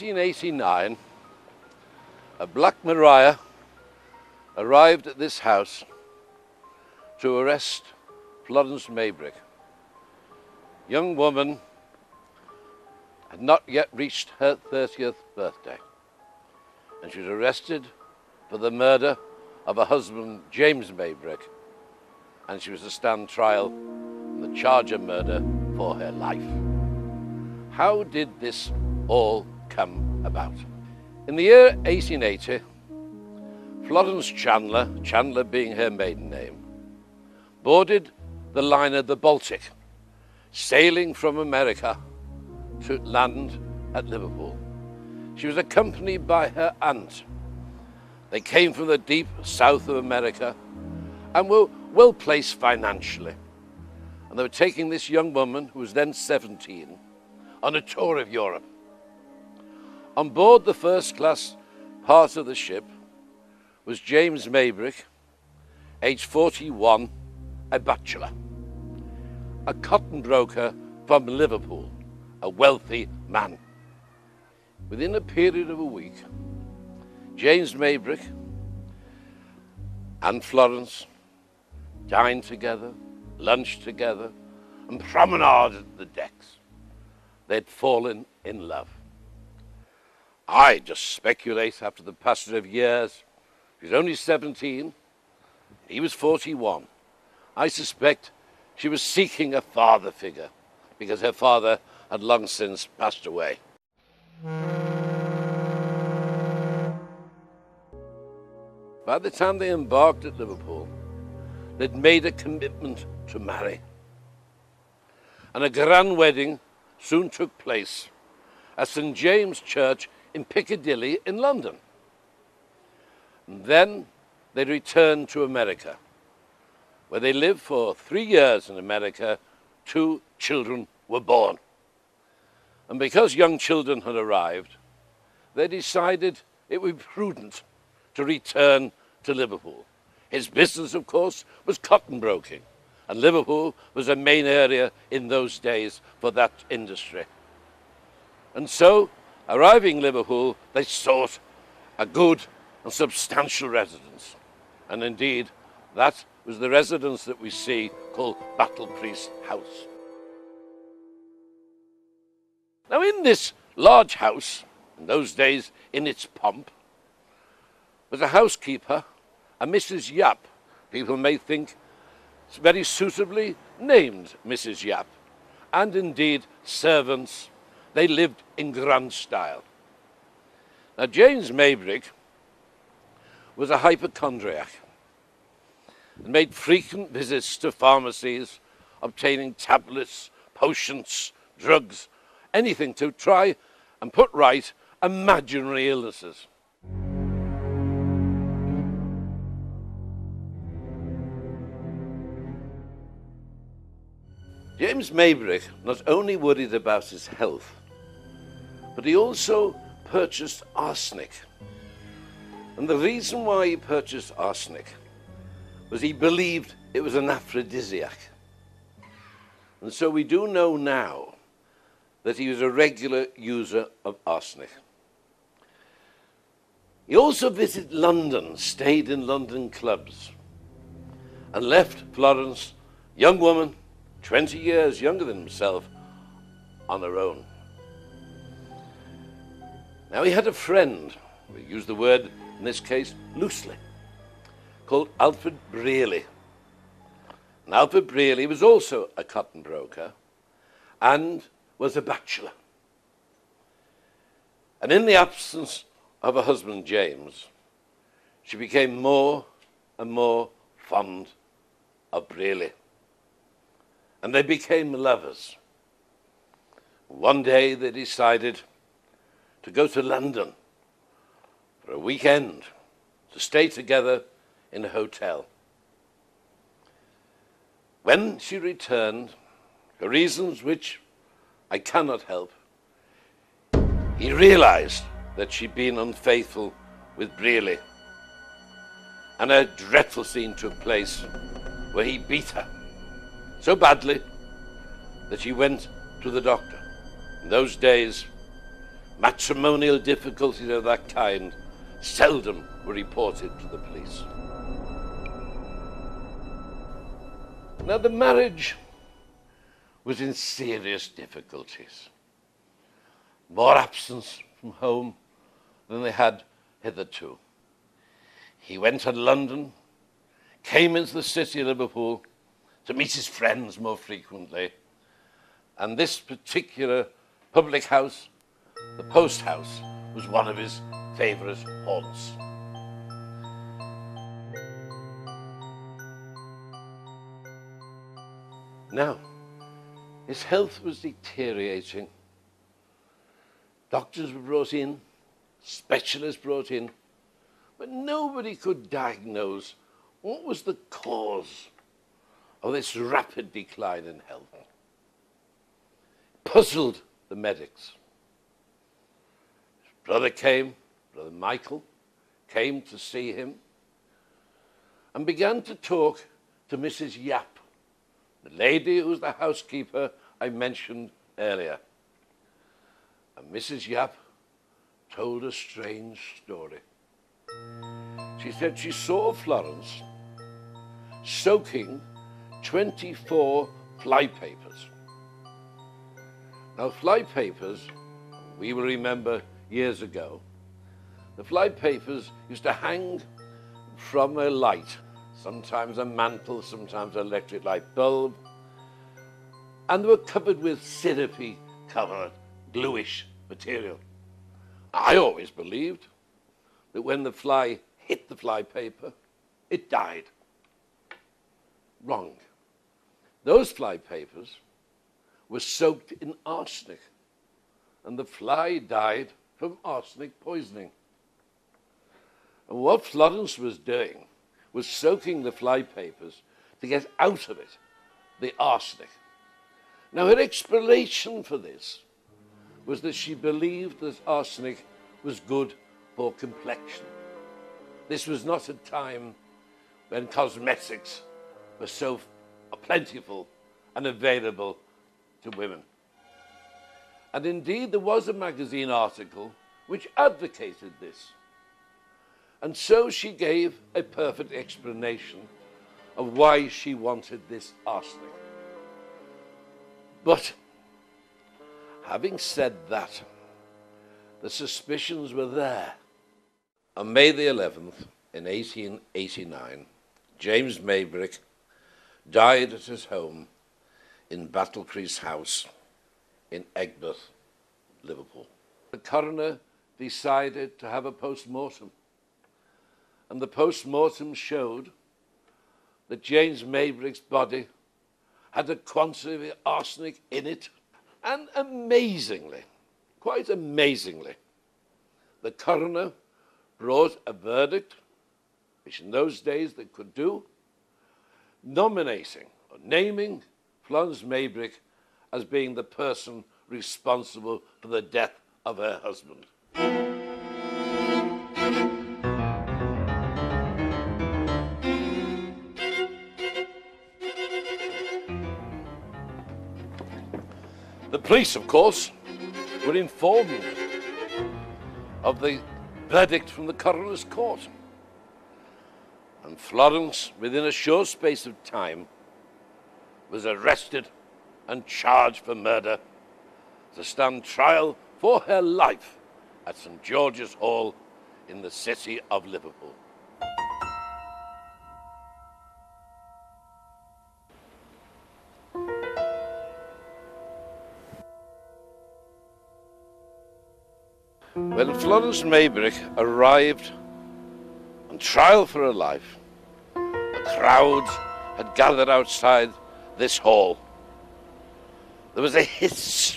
1889, a Black Maria arrived at this house to arrest Florence Maybrick. Young woman had not yet reached her 30th birthday, and she was arrested for the murder of her husband, James Maybrick, and she was to stand trial on the charge of murder for her life. How did this all come about? In the year 1880, Florence Chandler, Chandler being her maiden name, boarded the liner the Baltic, sailing from America to land at Liverpool. She was accompanied by her aunt. They came from the deep south of America and were well placed financially. And they were taking this young woman, who was then 17, on a tour of Europe. On board the first class part of the ship was James Maybrick, aged 41, a bachelor, a cotton broker from Liverpool, a wealthy man. Within a period of a week, James Maybrick and Florence dined together, lunched together, and promenaded the decks. They'd fallen in love. I just speculate after the passage of years. She's only 17, he was 41. I suspect she was seeking a father figure because her father had long since passed away. By the time they embarked at Liverpool, they'd made a commitment to marry. And a grand wedding soon took place at St James Church in Piccadilly in London. And then they returned to America, where they lived for three years in America. Two children were born. And because young children had arrived, they decided it would be prudent to return to Liverpool. His business, of course, was cotton broking, and Liverpool was a main area in those days for that industry. And so, arriving in Liverpool, they sought a good and substantial residence. And indeed, that was the residence that we see called Battlecrease House. Now, in this large house, in those days in its pomp, was a housekeeper, a Mrs. Yapp. People may think very suitably named Mrs. Yapp. And indeed, servants. They lived in grand style. Now, James Maybrick was a hypochondriac and made frequent visits to pharmacies, obtaining tablets, potions, drugs, anything to try and put right imaginary illnesses. James Maybrick not only worried about his health, but he also purchased arsenic. And the reason why he purchased arsenic was he believed it was an aphrodisiac. And so we do know now that he was a regular user of arsenic. He also visited London, stayed in London clubs, and left Florence, young woman, 20 years younger than himself, on her own. Now he had a friend, we use the word in this case loosely, called Alfred Brierley. And Alfred Brierley was also a cotton broker and was a bachelor. And in the absence of her husband James, she became more and more fond of Brierley. And they became lovers. One day they decided to go to London for a weekend to stay together in a hotel. When she returned, for reasons which I cannot help. He realized that she'd been unfaithful with Brierley. And a dreadful scene took place where he beat her so badly that she went to the doctor. In those days, Matrimonial difficulties of that kind seldom were reported to the police. Now, the marriage was in serious difficulties. More absence from home than they had hitherto. He went to London, came into the city of Liverpool to meet his friends more frequently, and this particular public house, the Post House, was one of his favourite haunts. Now, his health was deteriorating. Doctors were brought in, specialists brought in, but nobody could diagnose what was the cause of this rapid decline in health. Puzzled the medics. Brother came, Brother Michael, came to see him and began to talk to Mrs. Yapp, the lady who was the housekeeper I mentioned earlier. And Mrs. Yapp told a strange story. She said she saw Florence soaking 24 flypapers. Now, flypapers, we will remember years ago, the flypapers used to hang from a light, sometimes a mantle, sometimes an electric light bulb, and they were covered with syrupy covered, bluish material. I always believed that when the fly hit the flypaper, it died. Wrong. Those flypapers were soaked in arsenic, and the fly died from arsenic poisoning. And what Florence was doing was soaking the flypapers to get out of it the arsenic. Now, her explanation for this was that she believed that arsenic was good for complexion. This was not a time when cosmetics were so plentiful and available to women. And indeed, there was a magazine article which advocated this. And so she gave a perfect explanation of why she wanted this arsenic. But having said that, the suspicions were there. On May the 11th, in 1889, James Maybrick died at his home in Battlecrease House in Aigburth, Liverpool. The coroner decided to have a post-mortem. And the post-mortem showed that James Maybrick's body had a quantity of arsenic in it. And amazingly, quite amazingly, the coroner brought a verdict, which in those days they could do, nominating or naming Florence Maybrick as being the person responsible for the death of her husband. The police, of course, were informed of the verdict from the coroner's court. And Florence, within a short space of time, was arrested and charged for murder to stand trial for her life at St George's Hall in the city of Liverpool. When Florence Maybrick arrived on trial for her life, the crowds had gathered outside this hall. There was a hiss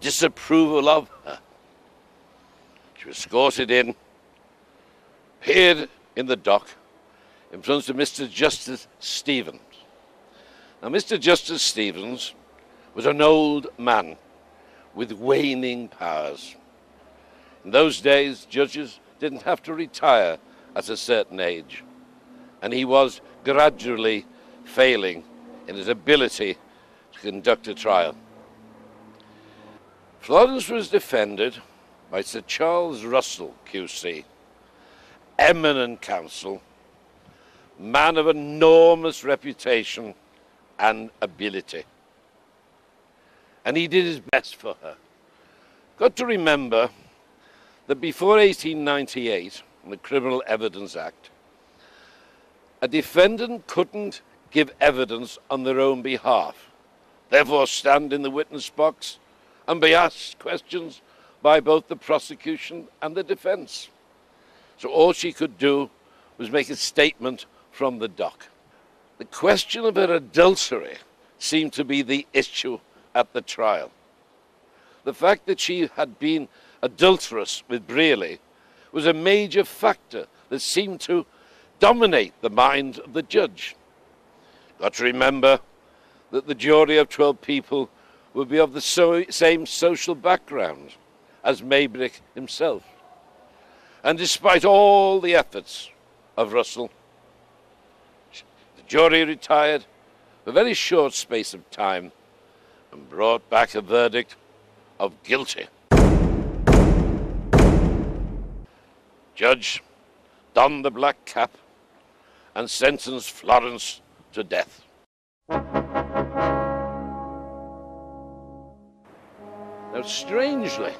disapproval of her. She was escorted in, appeared in the dock in front of Mr. Justice Stevens. Now, Mr. Justice Stevens was an old man with waning powers. In those days, judges didn't have to retire at a certain age, and he was gradually failing in his ability conduct a trial. Florence was defended by Sir Charles Russell, QC, eminent counsel, man of enormous reputation and ability. And he did his best for her. Got to remember that before 1898, the Criminal Evidence Act, a defendant couldn't give evidence on their own behalf, therefore stand in the witness box and be asked questions by both the prosecution and the defence. So all she could do was make a statement from the dock. The question of her adultery seemed to be the issue at the trial. The fact that she had been adulterous with Brierley was a major factor that seemed to dominate the mind of the judge. Got to remember that the jury of 12 people would be of the so same social background as Maybrick himself. And despite all the efforts of Russell, the jury retired for a very short space of time and brought back a verdict of guilty. Judge donned the black cap and sentenced Florence to death. Now, strangely,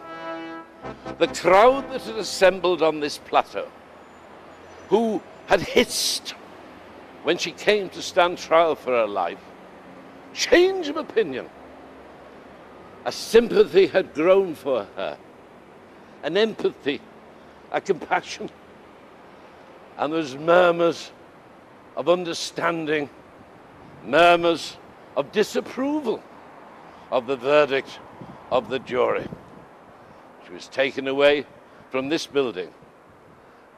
the crowd that had assembled on this plateau, who had hissed when she came to stand trial for her life, changed of opinion. A sympathy had grown for her, an empathy, a compassion. And there was murmurs of understanding, murmurs of disapproval of the verdict of the jury. She was taken away from this building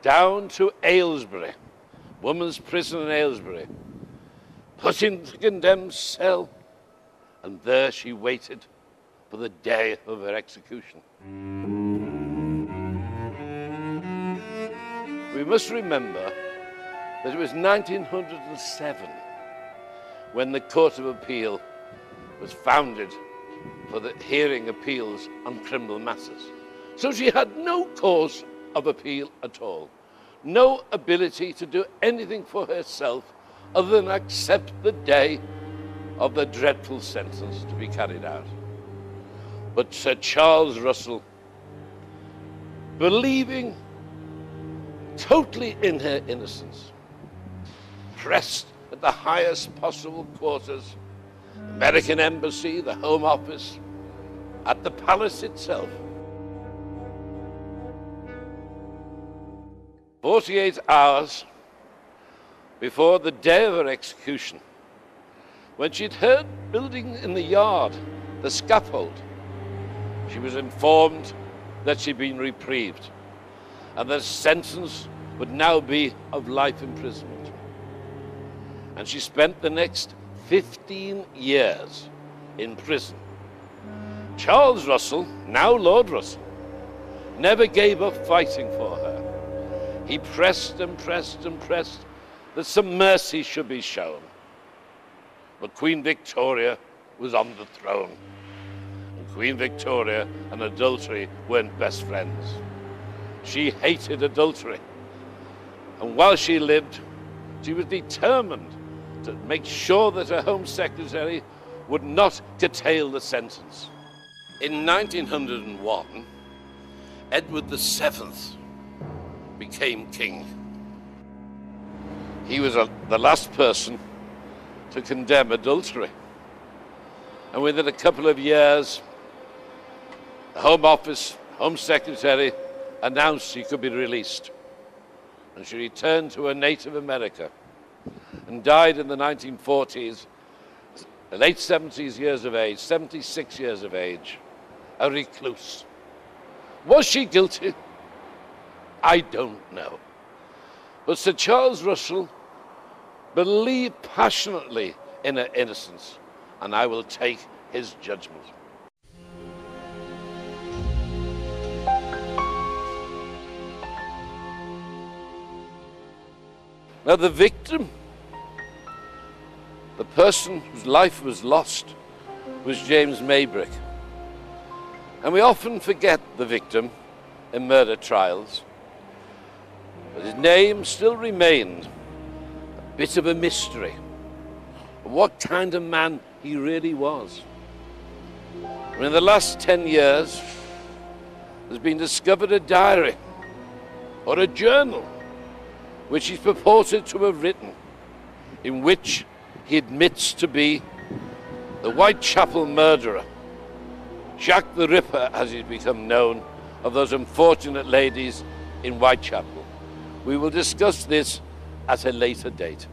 down to Aylesbury, woman's prison in Aylesbury, put into the condemned cell, and there she waited for the day of her execution. We must remember that it was 1907 when the Court of Appeal was founded for the hearing appeals on criminal matters. So she had no cause of appeal at all, no ability to do anything for herself other than accept the day of the dreadful sentence to be carried out. But Sir Charles Russell, believing totally in her innocence, pressed at the highest possible quarters American Embassy, the Home Office, at the palace itself. 48 hours before the day of her execution, when she'd heard building in the yard the scaffold, she was informed that she'd been reprieved and that sentence would now be of life imprisonment. And she spent the next 15 years in prison. Charles Russell, now Lord Russell, never gave up fighting for her. He pressed and pressed and pressed that some mercy should be shown. But Queen Victoria was on the throne. And Queen Victoria and adultery weren't best friends. She hated adultery. And while she lived, she was determined to make sure that her Home Secretary would not curtail the sentence. In 1901, Edward VII became king. He was a, the last person to condemn adultery. And within a couple of years, the Home Office, Home Secretary announced he could be released. And she returned to her native America and died in the 1940s, late 70s years of age, 76 years of age, a recluse. Was she guilty? I don't know. But Sir Charles Russell believed passionately in her innocence, and I will take his judgment. Now, the victim the person whose life was lost was James Maybrick. And we often forget the victim in murder trials. But his name still remained a bit of a mystery. What kind of man he really was. And in the last 10 years, there's been discovered a diary or a journal which he's purported to have written, in which he admits to be the Whitechapel murderer, Jack the Ripper, as he's become known, of those unfortunate ladies in Whitechapel. We will discuss this at a later date.